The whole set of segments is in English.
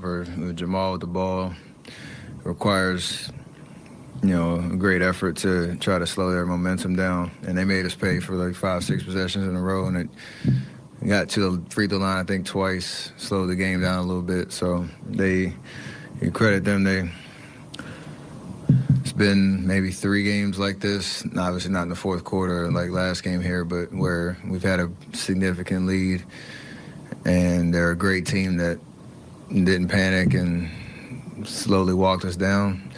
top or Jamal with the ball requires you know a great effort to try to slow their momentum down. And they made us pay for like five, six possessions in a row, and it got to the free throw line I think twice, slowed the game down a little bit. So they, you credit them. They it's been maybe three games like this. Obviously not in the fourth quarter like last game here, but where we've had a significant lead, and they're a great team that didn't panic and slowly walked us down.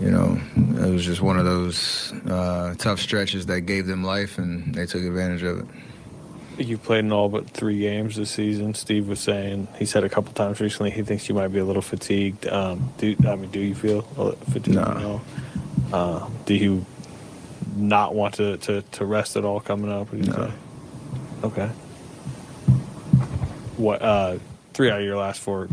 You know, it was just one of those uh, tough stretches that gave them life, and they took advantage of it. You've played in all but three games this season. Steve was saying he said a couple times recently he thinks you might be a little fatigued. Um, do I mean do you feel fatigued? No. Uh, do you not want to, to, to rest at all coming up? No. Say? Okay. What uh, three out of your last four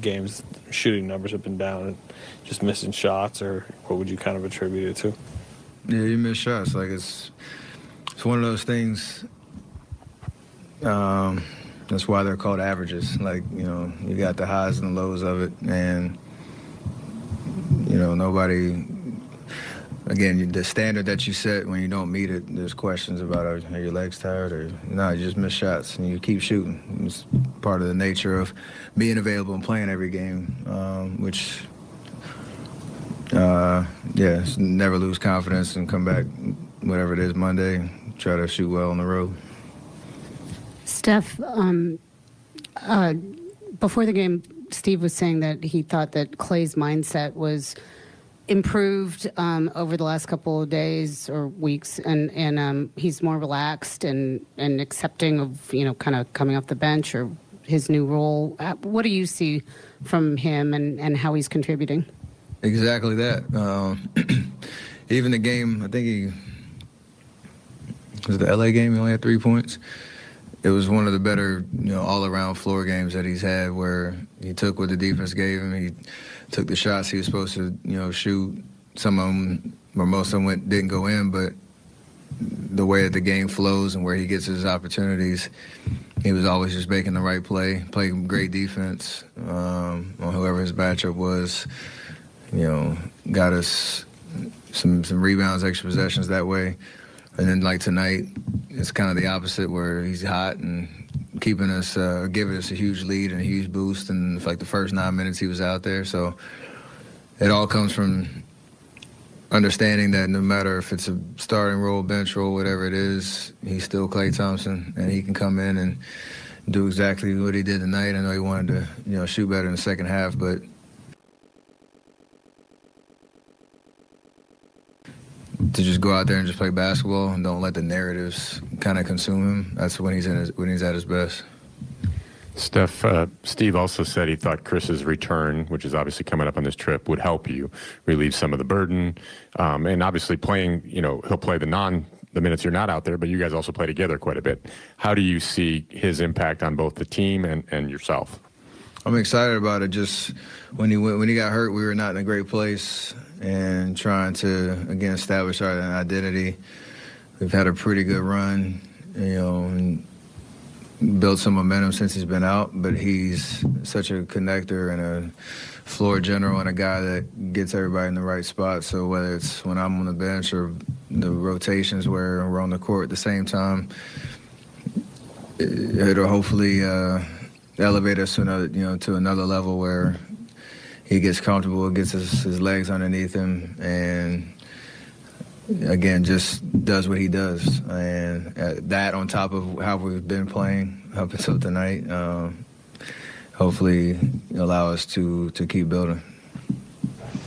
games shooting numbers have been down, just missing shots, or what would you kind of attribute it to? Yeah, you miss shots. Like it's it's one of those things um, that's why they're called averages. Like you know, you got the highs and the lows of it, and you know nobody. Again, the standard that you set when you don't meet it, there's questions about are, your legs tired or no, you just miss shots and you keep shooting. It's part of the nature of being available and playing every game, um, which uh, yeah, never lose confidence and come back, whatever it is, Monday, try to shoot well on the road. Steph, um, uh, before the game, Steve was saying that he thought that Klay's mindset was improved um, over the last couple of days or weeks, and and um, he's more relaxed and and accepting of you know kind of coming off the bench or his new role. Uh, what do you see from him and and how he's contributing? Exactly that. Um, even the game, I think he was the LA game. He only had three points it was one of the better, you know, all-around floor games that he's had, where he took what the defense gave him. He took the shots he was supposed to, you know, shoot. Some of them, or most of them, went didn't go in, but the way that the game flows and where he gets his opportunities, he was always just making the right play, playing great defense um, on whoever his matchup was. You know, got us some some rebounds, extra possessions that way. And then like tonight, it's kind of the opposite where he's hot and keeping us, uh, giving us a huge lead and a huge boost. And like the first nine minutes he was out there, so it all comes from understanding that no matter if it's a starting role, bench role, whatever it is, he's still Klay Thompson, and he can come in and do exactly what he did tonight. I know he wanted to, you know, shoot better in the second half, but to just go out there and just play basketball and don't let the narratives kind of consume him. That's when he's in his, when he's at his best. Steph, uh, Steve also said he thought Chris's return, which is obviously coming up on this trip, would help you relieve some of the burden. Um, and obviously, playing, you know, he'll play the non the minutes you're not out there, but you guys also play together quite a bit. How do you see his impact on both the team and, and yourself? I'm excited about it. Just when he went, when he got hurt, we were not in a great place and trying to again establish our identity. We've had a pretty good run, you know, and built some momentum since he's been out. But he's such a connector and a floor general and a guy that gets everybody in the right spot. So whether it's when I'm on the bench or the rotations where we're on the court at the same time, it'll hopefully uh, elevate us to another, you know, to another level where he gets comfortable, gets his, his legs underneath him, and again just does what he does. And uh, that on top of how we've been playing up until tonight, um, hopefully allow us to to keep building.